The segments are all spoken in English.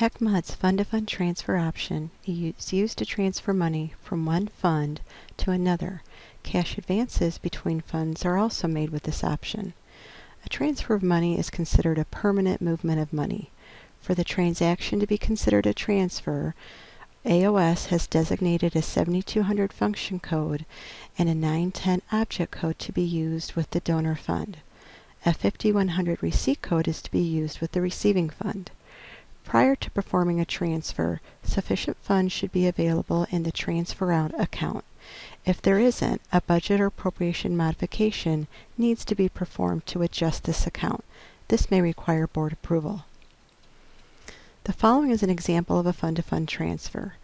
ACTMOD's fund-to-fund transfer option is used to transfer money from one fund to another. Cash advances between funds are also made with this option. A transfer of money is considered a permanent movement of money. For the transaction to be considered a transfer, AOS has designated a 7200 function code and a 910 object code to be used with the donor fund. A 5100 receipt code is to be used with the receiving fund. Prior to performing a transfer, sufficient funds should be available in the transfer out account. If there isn't, a budget or appropriation modification needs to be performed to adjust this account. This may require board approval. The following is an example of a fund-to-fund transfer.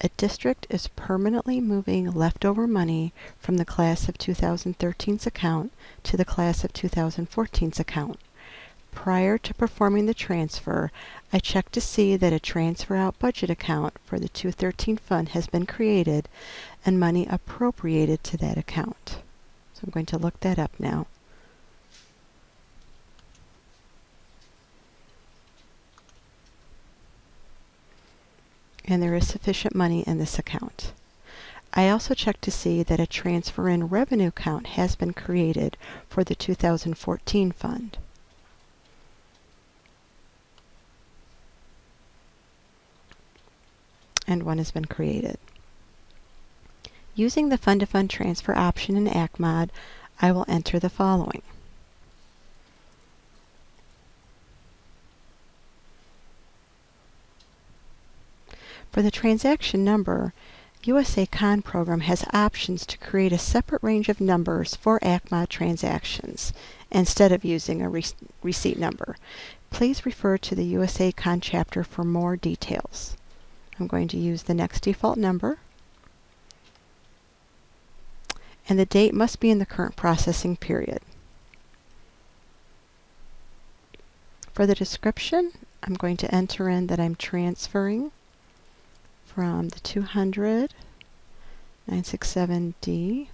A district is permanently moving leftover money from the class of 2013's account to the class of 2014's account. Prior to performing the transfer, I check to see that a transfer out budget account for the 213 fund has been created and money appropriated to that account. So I'm going to look that up now. And there is sufficient money in this account. I also check to see that a transfer in revenue account has been created for the 2014 fund. And one has been created. Using the fund-to-fund transfer option in ACTMOD, I will enter the following. For the transaction number, USA Con program has options to create a separate range of numbers for ACTMOD transactions instead of using a re receipt number. Please refer to the USA Con chapter for more details. I'm going to use the next default number. And the date must be in the current processing period. For the description, I'm going to enter in that I'm transferring from the 200 967D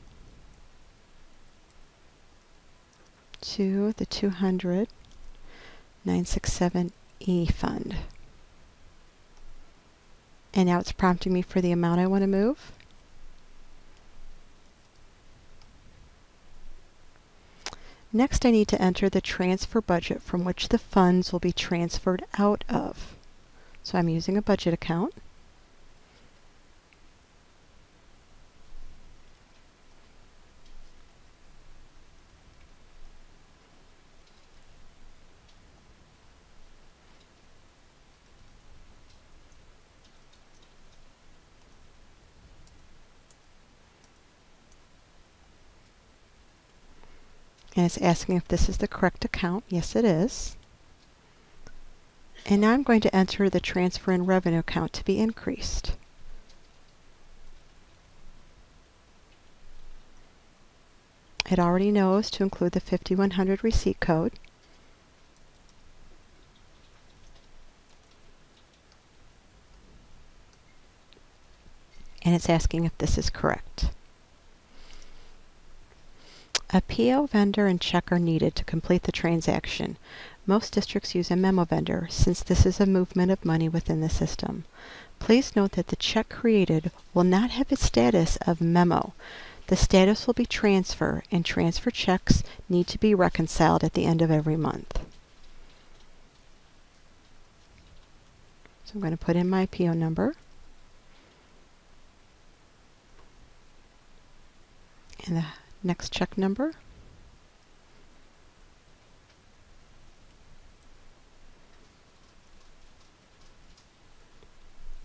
to the 200 967E fund. And now it's prompting me for the amount I want to move. Next, I need to enter the transfer budget from which the funds will be transferred out of. So I'm using a budget account. And it's asking if this is the correct account. Yes, it is. And now I'm going to enter the transfer in revenue account to be increased. It already knows to include the 5100 receipt code. And it's asking if this is correct. A PO vendor and check are needed to complete the transaction. Most districts use a memo vendor since this is a movement of money within the system. Please note that the check created will not have its status of memo. The status will be transfer and transfer checks need to be reconciled at the end of every month. So I'm going to put in my PO number. And the Next check number.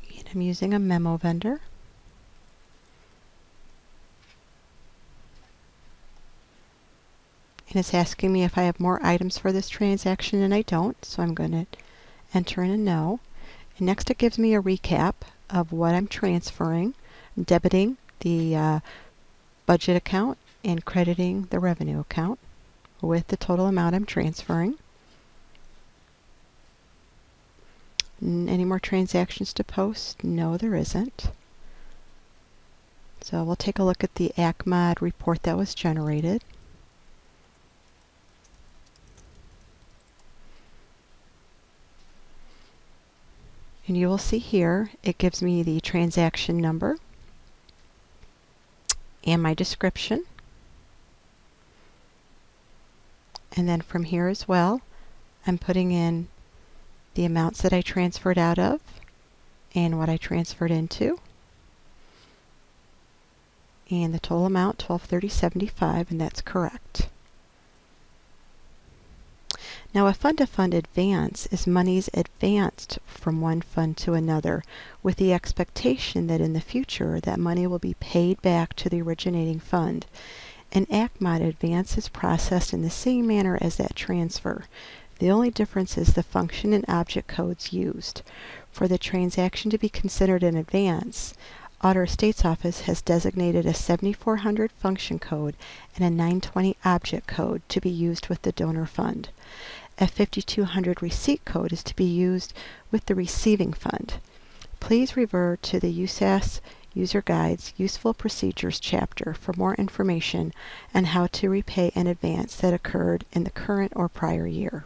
And I'm using a memo vendor. And it's asking me if I have more items for this transaction, and I don't, so I'm going to enter in a no. And next it gives me a recap of what I'm transferring, debiting the uh, budget account and crediting the revenue account with the total amount I'm transferring. Any more transactions to post? No, there isn't. So we'll take a look at the ACTMOD report that was generated. And you will see here, it gives me the transaction number and my description. And then from here as well, I'm putting in the amounts that I transferred out of and what I transferred into. And the total amount, 1230.75, and that's correct. Now, a fund-to-fund -fund advance is monies advanced from one fund to another with the expectation that in the future that money will be paid back to the originating fund. An act might advance is processed in the same manner as that transfer. The only difference is the function and object codes used. For the transaction to be considered an advance, Auditor State's Office has designated a 7400 function code and a 920 object code to be used with the donor fund. A 5200 receipt code is to be used with the receiving fund. Please refer to the USAS User Guides Useful Procedures chapter for more information on how to repay an advance that occurred in the current or prior year.